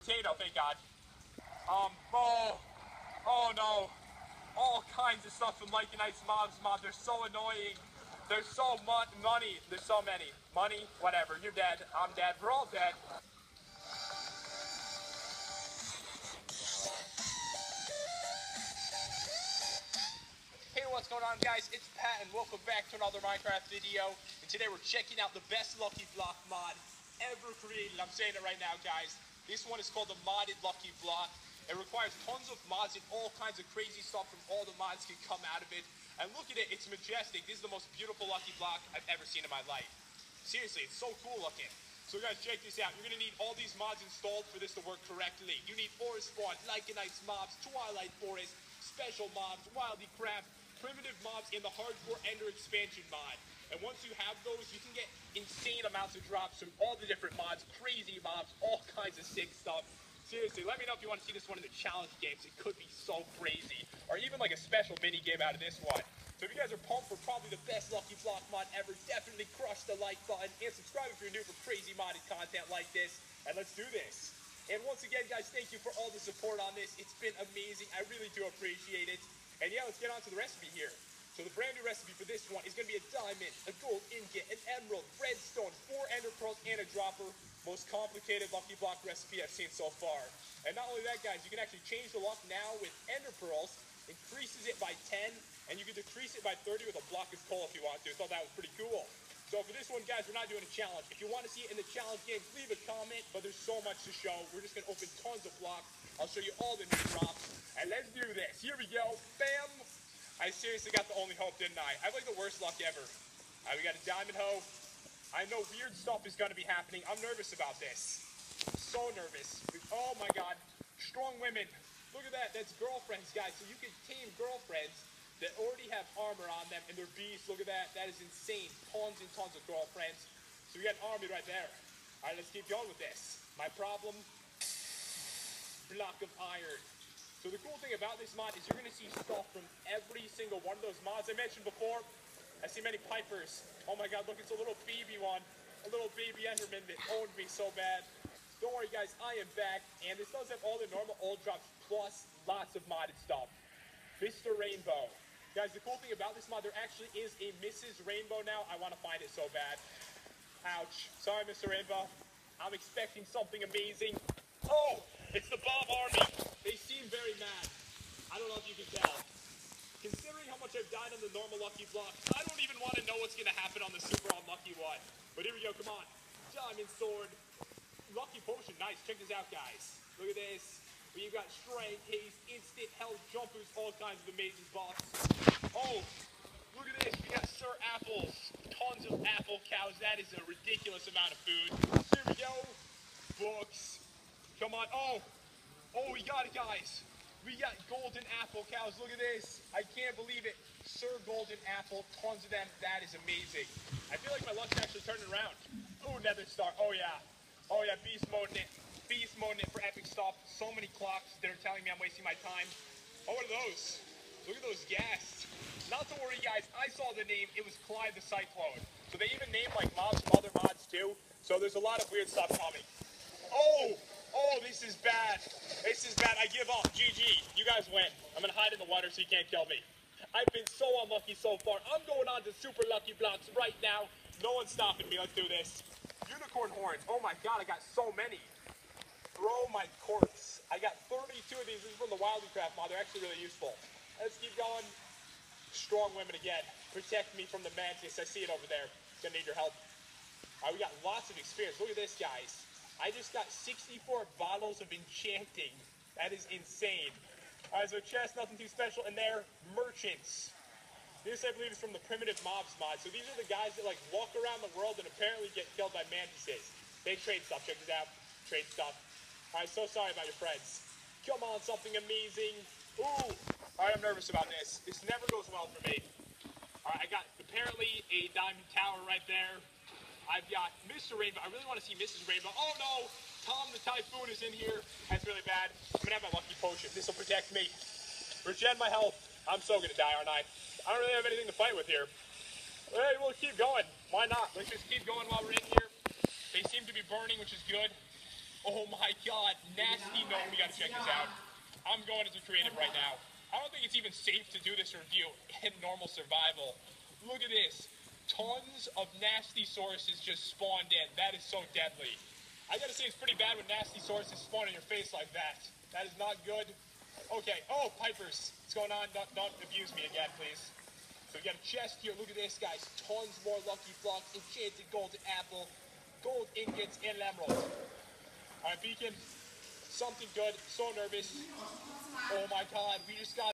Potato, thank God. Um, oh, oh no. All kinds of stuff from Lycanites Mobs Mod. They're so annoying. There's so much money. There's so many. Money, whatever. You're dead. I'm dead. We're all dead. Hey, what's going on, guys? It's Pat, and welcome back to another Minecraft video. And today we're checking out the best Lucky Block mod ever created. I'm saying it right now, guys. This one is called the Modded Lucky Block. It requires tons of mods and all kinds of crazy stuff from all the mods can come out of it. And look at it, it's majestic. This is the most beautiful Lucky Block I've ever seen in my life. Seriously, it's so cool looking. So guys, check this out. You're gonna need all these mods installed for this to work correctly. You need Forest Spawn, Lycanites mobs, Twilight Forest, Special mobs, Wildy Craft, primitive mobs, and the Hardcore Ender expansion mod. And once you have those, you can get insane amounts of drops from all the different mods, crazy mobs, all kinds of sick stuff. Seriously, let me know if you want to see this one in the challenge games. It could be so crazy. Or even like a special mini game out of this one. So if you guys are pumped for probably the best Lucky Block mod ever, definitely crush the like button and subscribe if you're new for crazy modded content like this. And let's do this. And once again, guys, thank you for all the support on this. It's been amazing. I really do appreciate it. And yeah, let's get on to the recipe here. So the brand new recipe for this one is going to be a diamond, a gold ingot, an emerald, redstone, four ender pearls, and a dropper. Most complicated Lucky Block recipe I've seen so far. And not only that, guys, you can actually change the luck now with ender pearls, increases it by 10, and you can decrease it by 30 with a block of coal if you want to. I thought that was pretty cool. So for this one, guys, we're not doing a challenge. If you want to see it in the challenge games, leave a comment, but there's so much to show. We're just going to open tons of blocks. I'll show you all the new drops. And let's do this. Here we go. Bam. I seriously got the only hope, didn't I? I have like the worst luck ever. Right, we got a diamond hoe. I know weird stuff is going to be happening. I'm nervous about this. So nervous. Oh my god. Strong women. Look at that. That's girlfriends, guys. So you can tame girlfriends that already have armor on them and they're beasts. Look at that. That is insane. Tons and tons of girlfriends. So we got an army right there. All right, let's keep going with this. My problem, block of iron. So the cool thing about this mod is you're going to see stuff from every single one of those mods I mentioned before. I see many pipers. Oh my god, look, it's a little baby one. A little baby Enderman that owned me so bad. Don't worry, guys, I am back. And this does have all the normal old drops plus lots of modded stuff. Mr. Rainbow. Guys, the cool thing about this mod, there actually is a Mrs. Rainbow now. I want to find it so bad. Ouch. Sorry, Mr. Rainbow. I'm expecting something amazing. Oh, it's the Bob Army. They seem very mad. I don't know if you can tell. Considering how much I've died on the normal Lucky Block, I don't even want to know what's going to happen on the super unlucky one. But here we go, come on. Diamond Sword. Lucky Potion, nice. Check this out, guys. Look at this. We've got Strength, Haste, Instant Health, Jumpers, all kinds of amazing buffs. Oh, look at this. We got Sir Apples. Tons of apple cows. That is a ridiculous amount of food. Here we go. Books. Come on. Oh, oh, we got it, guys. We got golden apple cows. Look at this. I can't believe it. Sir Golden Apple, tons of them. That is amazing. I feel like my luck's actually turning around. Oh, Nether Star. Oh, yeah. Oh, yeah. Beast mode it. Mode for epic stuff. So many clocks that are telling me I'm wasting my time. Oh, what are those? Look at those ghasts. Not to worry, guys. I saw the name. It was Clyde the Cyclone. So they even named, like, mobs from other mods, too. So there's a lot of weird stuff coming. Oh! Oh, this is bad. This is bad. I give up. GG. You guys win. I'm to hide in the water so you can't kill me. I've been so unlucky so far. I'm going on to super lucky blocks right now. No one's stopping me. Let's do this. Unicorn horns. Oh my god, I got so many. Throw my corpse. I got 32 of these. This is from the Wildcraft mod. They're actually really useful. Let's keep going. Strong women again. Protect me from the mantis. I see it over there. Gonna need your help. All right, we got lots of experience. Look at this, guys. I just got 64 bottles of enchanting. That is insane. All right, so chest, nothing too special. And they're merchants. This, I believe, is from the Primitive Mobs mod. So these are the guys that, like, walk around the world and apparently get killed by mantises. They trade stuff. Check this out. Trade stuff. Right, so sorry about your friends. Come on, something amazing. Ooh. All right, I'm nervous about this. This never goes well for me. All right, I got apparently a diamond tower right there. I've got Mr. Rainbow. I really want to see Mrs. Rainbow. Oh no! Tom the Typhoon is in here. That's really bad. I'm gonna have my lucky potion. This will protect me. Regen my health. I'm so gonna die, aren't I? I don't really have anything to fight with here. Hey, we'll keep going. Why not? Let's just keep going while we're in here. They seem to be burning, which is good. Oh my god, nasty no, we gotta check this out. I'm going into creative right now. I don't think it's even safe to do this review in normal survival. Look at this. Tons of nasty sources just spawned in. That is so deadly. I gotta say it's pretty bad when nasty sources spawn in your face like that. That is not good. Okay. Oh, Pipers. What's going on? Don't, don't abuse me again, please. So we got a chest here. Look at this, guys. Tons more lucky blocks, enchanted golden apple, gold ingots, and emerald. All right, Beacon. Something good. So nervous. Oh my God, we just got